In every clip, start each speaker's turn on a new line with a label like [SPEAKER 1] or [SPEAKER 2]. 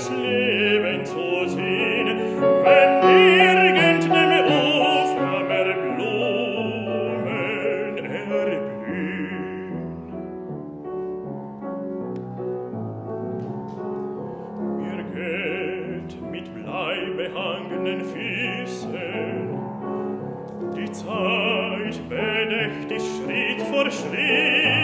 [SPEAKER 1] des Lebens zu sehen, wenn irgendeinem Ufer. Mir geht mit bleibehangenen Füßen die Zeit bedächtig Schritt vor Schritt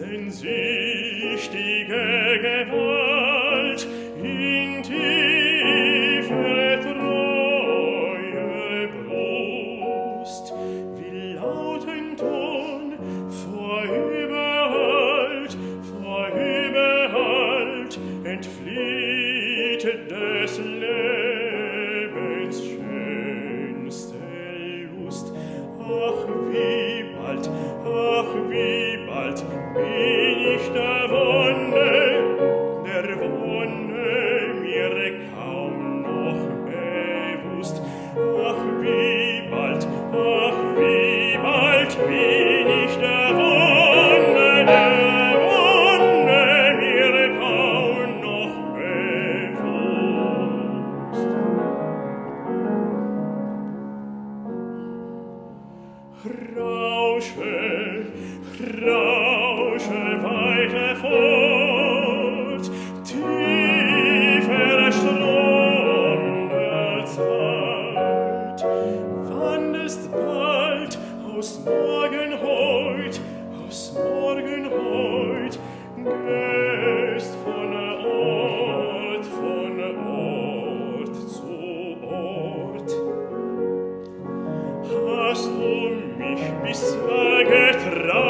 [SPEAKER 1] sehnsüchtige Gewalt in tiefere Treue Brust. Will lauten Ton rausche rausche weite vor. getragen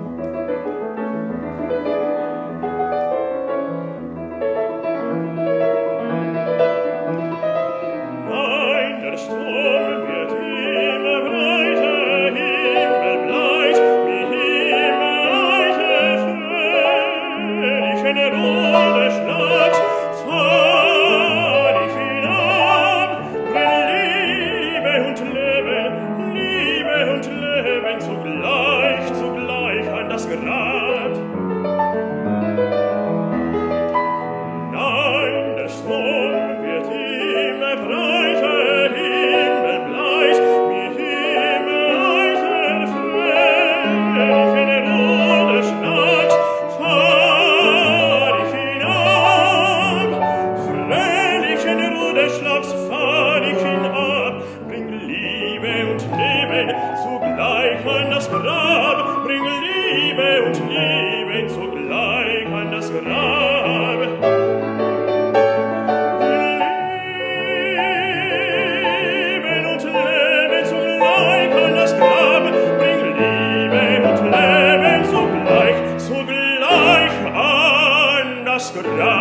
[SPEAKER 1] Grab, bring Liebe und Liebe zugleich an das Grab. Leben und Leben zugleich an das Grab, bring Liebe und Leben zugleich, zugleich an das Grab.